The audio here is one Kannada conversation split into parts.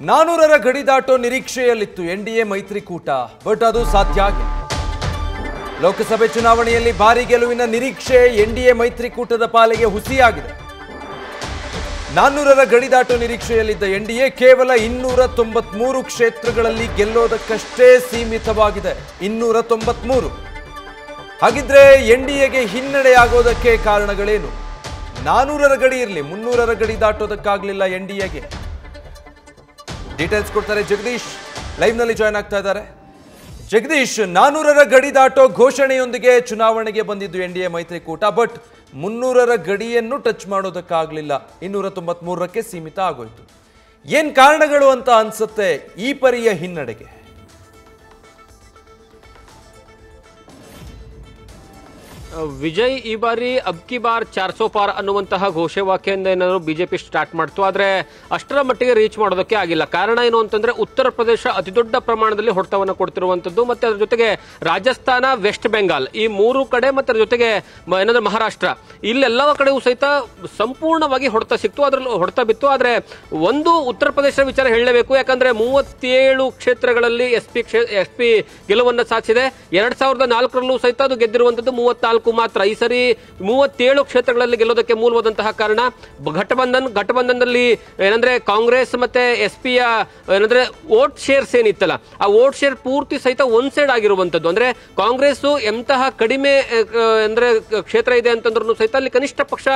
ನಾನೂರರ ಗಡಿ ದಾಟೋ ನಿರೀಕ್ಷೆಯಲ್ಲಿತ್ತು ಎನ್ ಡಿ ಎ ಮೈತ್ರಿಕೂಟ, ಬಟ್ ಅದು ಸಾಧ್ಯ ಆಗಿಲ್ಲ. ಲೋಕಸಭೆ ಚುನಾವಣೆಯಲ್ಲಿ ಭಾರಿ ಗೆಲುವಿನ ನಿರೀಕ್ಷೆ ಎನ್ ಡಿ ಎ ಮೈತ್ರಿಕೂಟದ ಪಾಲಿಗೆ ಹುಸಿಯಾಗಿದೆ. ನಾನ್ನೂರರ ಗಡಿ ದಾಟೋ ನಿರೀಕ್ಷೆಯಲ್ಲಿದ್ದ ಎನ್ ಡಿ ಎ ಕೇವಲ ಇನ್ನೂರ ತೊಂಬತ್ಮೂರು ಕ್ಷೇತ್ರಗಳಲ್ಲಿ ಗೆಲ್ಲೋದಕ್ಕಷ್ಟೇ ಸೀಮಿತವಾಗಿದೆ, ಇನ್ನೂರ ತೊಂಬತ್ಮೂರು. ಹಾಗಿದ್ರೆ ಎನ್ ಡಿ ಎಗೆ ಹಿನ್ನಡೆಯಾಗೋದಕ್ಕೆ ಕಾರಣಗಳೇನು? ನಾನೂರರ ಗಡಿ ಇರಲಿ, ಮುನ್ನೂರರ ಗಡಿ ದಾಟೋದಕ್ಕಾಗಲಿಲ್ಲ ಎನ್ ಡಿ ಎಗೆ ಡೀಟೇಲ್ಸ್ ಕೊಡ್ತಾರೆ ಜಗದೀಶ್. ಲೈವ್ನಲ್ಲಿ ಜಾಯ್ನ್ ಆಗ್ತಾ ಇದ್ದಾರೆ. ಜಗದೀಶ್, ನಾನೂರರ ಗಡಿ ದಾಟೋ ಘೋಷಣೆಯೊಂದಿಗೆ ಚುನಾವಣೆಗೆ ಬಂದಿದ್ದು ಎನ್ ಡಿ ಎ ಮೈತ್ರಿಕೂಟ, ಬಟ್ ಮುನ್ನೂರರ ಗಡಿಯನ್ನು ಟಚ್ ಮಾಡೋದಕ್ಕಾಗಲಿಲ್ಲ. ಇನ್ನೂರ ತೊಂಬತ್ಮೂರಕ್ಕೆ ಸೀಮಿತ ಆಗೋಯ್ತು. ಏನು ಕಾರಣಗಳು ಅಂತ ಅನ್ಸುತ್ತೆ ಈ ಪರಿಯ ಹಿನ್ನಡೆಗೆ? ವಿಜಯ್, ಈ ಬಾರಿ ಅಬ್ಕಿ ಬಾರ್ ಚಾರ್ ಸೋ ಪಾರ್ ಅನ್ನುವಂತಹ ಘೋಷವಾಕ್ಯದಿಂದ ಏನಾದ್ರು ಬಿಜೆಪಿ ಸ್ಟಾರ್ಟ್ ಮಾಡ್ತು ಆದ್ರೆ ಅಷ್ಟರ ಮಟ್ಟಿಗೆ ರೀಚ್ ಮಾಡೋದಕ್ಕೆ ಆಗಿಲ್ಲ. ಕಾರಣ ಏನು ಅಂತಂದ್ರೆ ಉತ್ತರ ಪ್ರದೇಶ ಅತಿ ದೊಡ್ಡ ಪ್ರಮಾಣದಲ್ಲಿ ಹೊಡೆತವನ್ನು ಕೊಡ್ತಿರುವಂತದ್ದು ಮತ್ತೆ ಅದರ ಜೊತೆಗೆ ರಾಜಸ್ಥಾನ, ವೆಸ್ಟ್ ಬೆಂಗಾಲ್ ಈ ಮೂರು ಕಡೆ ಮತ್ತೆ ಅದರ ಜೊತೆಗೆ ಏನಂದ್ರೆ ಮಹಾರಾಷ್ಟ್ರ. ಇಲ್ಲೆಲ್ಲ ಕಡೆಯೂ ಸಹಿತ ಸಂಪೂರ್ಣವಾಗಿ ಹೊಡೆತ ಸಿಕ್ತು, ಅದ್ರಲ್ಲಿ ಹೊಡೆತ ಬಿತ್ತು. ಆದ್ರೆ ಒಂದು ಉತ್ತರ ಪ್ರದೇಶ ವಿಚಾರ ಹೇಳಲೇಬೇಕು. ಯಾಕಂದ್ರೆ ಮೂವತ್ತೇಳು ಕ್ಷೇತ್ರಗಳಲ್ಲಿ ಎಸ್ ಪಿ ಎಸ್ ಪಿ ಗೆಲುವನ್ನು ಸಾಧಿಸಿದೆ. ಎರಡ್ ಸಾವಿರದ ನಾಲ್ಕರಲ್ಲೂ ಸಹಿತ ಅದು ಗೆದ್ದಿರುವಂತದ್ದು ಮೂವತ್ನಾಲ್ಕು ಮಾತ್ರ. ಈ ಸರಿ ಮೂವತ್ತೇಳು ಕ್ಷೇತ್ರಗಳಲ್ಲಿ ಗೆಲ್ಲೋದಕ್ಕೆ ಮೂಲವಾದಂತಹ ಕಾರಣ ಘಟಬಂಧನ್ ಘಟಬಂಧನದಲ್ಲಿ ಏನಂದ್ರೆ ಕಾಂಗ್ರೆಸ್ ಮತ್ತೆ ಎಸ್ ಪಿಯ ಏನಂದ್ರೆ ವೋಟ್ ಶೇರ್ಸ್ ಏನಿತ್ತಲ್ಲ, ಆ ವೋಟ್ ಶೇರ್ ಪೂರ್ತಿ ಸಹಿತ ಒನ್ ಸೈಡ್ ಆಗಿರುವಂತದ್ದು ಅಂದ್ರೆ ಕಾಂಗ್ರೆಸ್ ಎಂತಹ ಕಡಿಮೆ ಅಂದ್ರೆ ಕ್ಷೇತ್ರ ಇದೆ ಅಂತಂದ್ರೂ ಸಹಿತ ಅಲ್ಲಿ ಕನಿಷ್ಠ ಪಕ್ಷ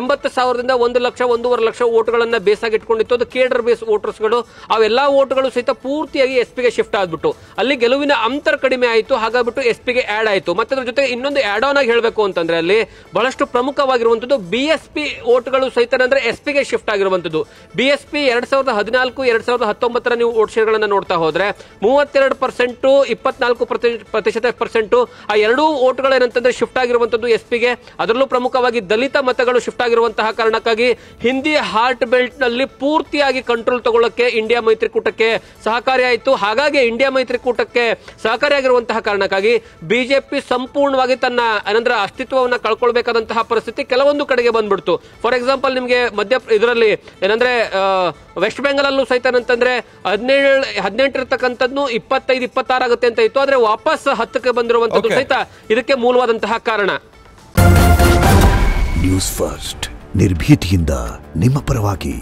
ಎಂಬತ್ತು ಸಾವಿರದಿಂದ ಒಂದು ಲಕ್ಷ, ಒಂದೂವರೆ ಲಕ್ಷ ವೋಟ್ಗಳನ್ನ ಬೇಸಾಗಿ ಇಟ್ಕೊಂಡಿತ್ತು. ಅದು ಕೇಡರ್ ಬೇಸ್ ವೋಟರ್ಸ್ಗಳು ಅವೆಲ್ಲಾ ವೋಟ್ಗಳು ಸಹಿತ ಪೂರ್ತಿಯಾಗಿ ಎಸ್ ಪಿಗೆ ಶಿಫ್ಟ್ ಆಗ್ಬಿಟ್ಟು ಅಲ್ಲಿ ಗೆಲುವಿನ ಅಂತರ ಕಡಿಮೆ ಆಯಿತು. ಹಾಗಾಗ್ಬಿಟ್ಟು ಎಸ್ ಪಿಗೆ ಆಡ್ ಆಯಿತು. ಮತ್ತೆ ಅದ್ರ ಜೊತೆ ಇನ್ನೊಂದು ಆಡ್ ಆನ್ ಆಗಿ ಹೇಳಬೇಕು ಅಂತಂದ್ರೆ ಅಲ್ಲಿ ಬಹಳಷ್ಟು ಪ್ರಮುಖವಾಗಿರುವಂತದ್ದು ಬಿ ಎಸ್ ಪಿ ಓಟ್ಗಳು ಸಹಿತ ಅಂದ್ರೆ ಎಸ್ ಪಿಗೆ ಶಿಫ್ಟ್ ಆಗಿರುವಂತದ್ದು ಬಿ ಎಸ್ ಪಿ ಎರಡ್ ಸಾವಿರದ ಹದಿನಾಲ್ಕು, ಎರಡ್ ಸಾವಿರದ ಹತ್ತೊಂಬತ್ತರ ನೀವು ವೋಟ್ ಶೇರ್ಗಳನ್ನ ನೋಡ್ತಾ ಹೋದ್ರೆ ಮೂವತ್ತೆರಡು ಪರ್ಸೆಂಟ್, ಇಪ್ಪತ್ನಾಲ್ಕು ಪ್ರತಿ- ಪ್ರತಿಶತ ಪರ್ಸೆಂಟ್ ಆ ಎರಡೂ ಓಟ್ಗಳು ಏನಂತಂದ್ರೆ ಶಿಫ್ಟ್ ಆಗಿರುವಂತದ್ದು ಎಸ್ ಪಿಗೆ ಅದರಲ್ಲೂ ಪ್ರಮುಖವಾಗಿ ದಲಿತ ಮತಗಳು ಶಿಫ್ಟ್ ಆಗಿರುವಂತಹ ಕಾರಣಕ್ಕಾಗಿ ಹಿಂದಿ ಹಾರ್ಟ್ ಬೆಲ್ಟ್ನಲ್ಲಿ ಪೂರ್ತಿಯಾಗಿ ಕಂಟ್ರೋಲ್ ತಗೊಳ್ಳಕ್ಕೆ ಇಂಡಿಯಾ ಮೈತ್ರಿಕೂಟಕ್ಕೆ ಸಹಕಾರಿಯಾಯಿತು. ಹಾಗಾಗಿ ಇಂಡಿಯಾ ಮೈತ್ರಿಕೂಟಕ್ಕೆ ಸಹಕಾರಿಯಾಗಿರುವಂತಹ ಕಾರಣಕ್ಕಾಗಿ ಬಿಜೆಪಿ ಸಂಪೂರ್ಣವಾಗಿ ತನ್ನ ಏನಂದ್ರೆ ಅಸ್ತಿತ್ವವನ್ನು ಕಳ್ಕೊಳ್ಬೇಕಾದಂತಹ ಪರಿಸ್ಥಿತಿ ಕೆಲವೊಂದು ಕಡೆಗೆ ಬಂದ್ಬಿಡ್ತು. ಫಾರ್ ಎಕ್ಸಾಂಪಲ್ ನಿಮಗೆ ಮಧ್ಯ ಇದರಲ್ಲಿ ಏನಂದ್ರೆ ವೆಸ್ಟ್ ಬೆಂಗಾಲ್ ಅಲ್ಲೂ ಸಹಿತ ಅಂತಂದ್ರೆ ಹದಿನೇಳು ಹದಿನೆಂಟು ಇರ್ತಕ್ಕಂಥದ್ದು ಇಪ್ಪತ್ತೈದು ಇಪ್ಪತ್ತಾರು ಆಗುತ್ತೆ ಅಂತ ಇತ್ತು. ಆದ್ರೆ ವಾಪಸ್ ಹತ್ತಕ್ಕೆ ಬಂದಿರುವಂತದ್ದು ಸಹಿತ ಇದಕ್ಕೆ ಮೂಲವಾದಂತಹ ಕಾರಣ. ನ್ಯೂಸ್ ಫಸ್ಟ್ ನಿರ್ಭೀತಿಯಿಂದ ನಿಮ್ಮ ಪರವಾಗಿ.